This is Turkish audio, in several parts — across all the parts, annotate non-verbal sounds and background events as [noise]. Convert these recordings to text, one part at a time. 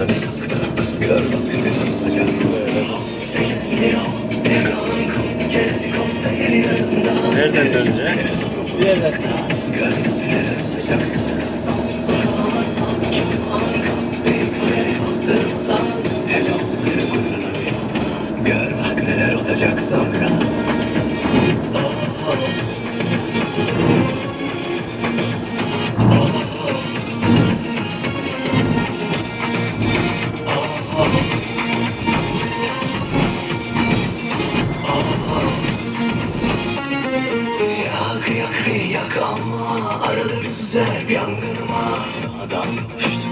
yanından Nereden dönecek? Bir yerden. Gör bak neler olacak Hele ama arada bir süzer yangınıma Adam kavuştu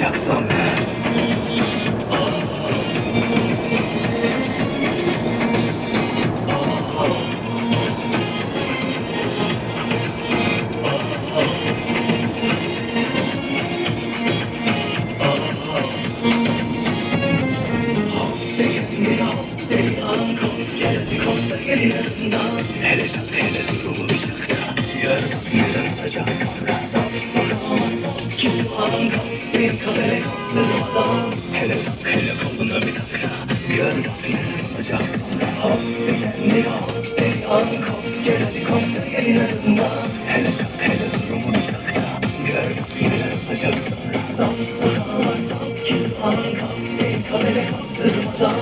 neler olacak sonra Hele Hele çok hele durumu bir çakta Gör bak neler olacak sonra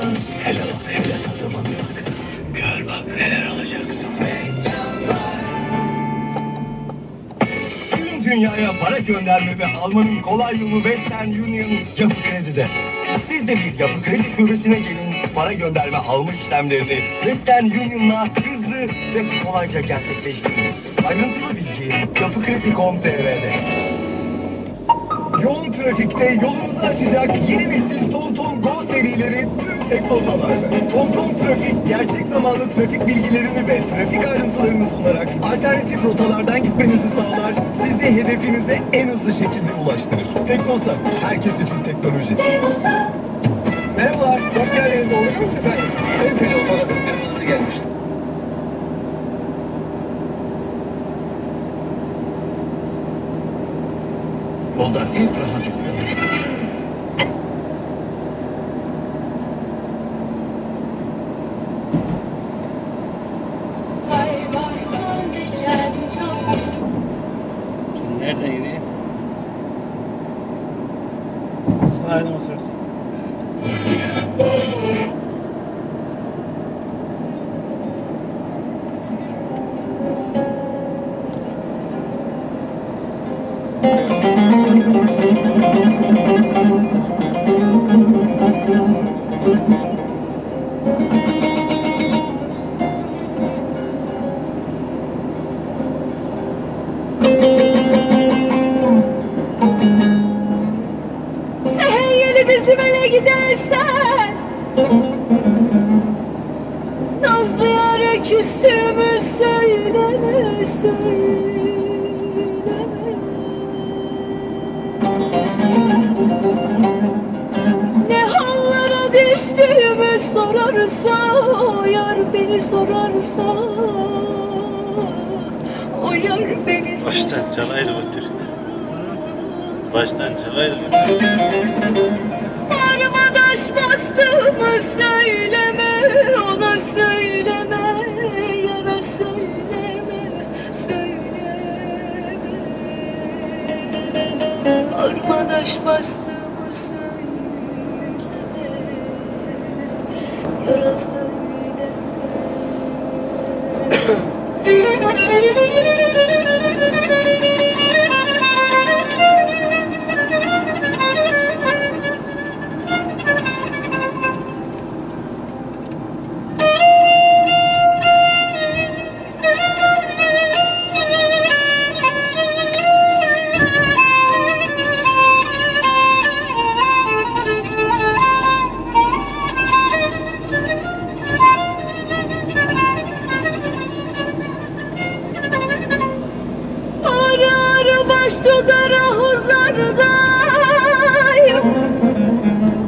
Hele bak hele tadıma bir baktım Gör bak neler olacak Tüm dünyaya para gönderme ve almanın kolay yolu Western Union Yapı Kredi'de. Siz de bir yapı kredi şubesine gelin, para gönderme alma işlemlerini Western Union'la hızlı ve kolayca gerçekleştirin. Ayrıntılı bilgi yapıkredi.com.tr'de. Yoğun trafikte yolunuzu açacak yeni nesil TomTom Go serileri tüm Teknosalar. TomTom Trafik gerçek zamanlı trafik bilgilerini ve trafik ayrıntılarını sunarak alternatif rotalardan gitmenizi sağlar. Sizi hedefinize en hızlı şekilde ulaştırır. Teknosa, herkes için teknoloji. Merhabalar, hoş geldiniz. Olur muyuz efendim? Kaliteli otogasın firmaları gelmiş. Yolda ilk rahat ediyor. Nereden yürüyor? Sahilden oturursun. [laughs] gidersen Nazlı yara küstüğümü söyleme düştüğümü sorarsa O yar beni sorarsa O yar beni Baştan çalaydı bu tür. Baştan çalaydı bu tür. Armadaş bastığımı söyleme Ona söyleme Yara söyleme Söyleme Armadaş bastığımı Yara ara baş tutar ahuzlardayım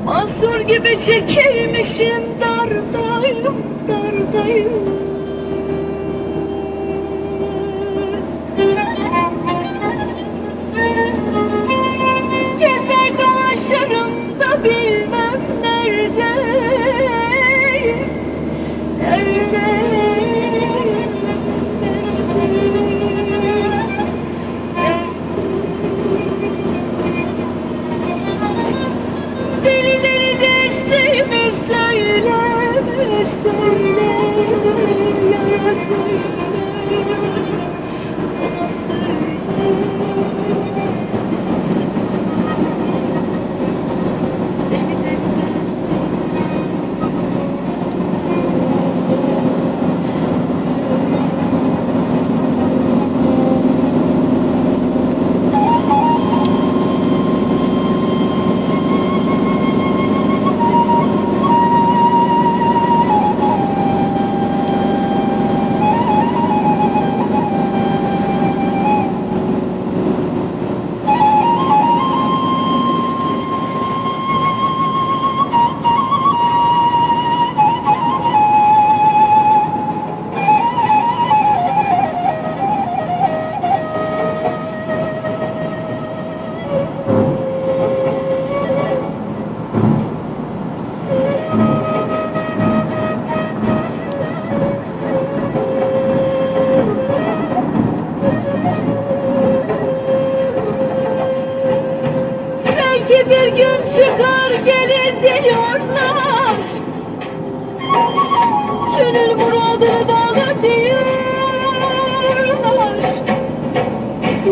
Mahsur gibi çekilmişim dardayım, dardayım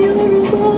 有如果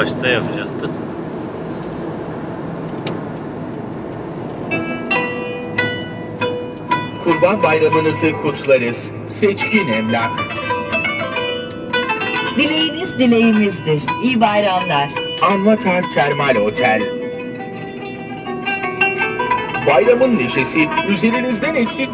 başta yapacaktı. Kurban bayramınızı kutlarız. Seçkin Emlak. Dileğiniz dileğimizdir. İyi bayramlar. Anvatar Termal Otel. Bayramın neşesi üzerinizden eksik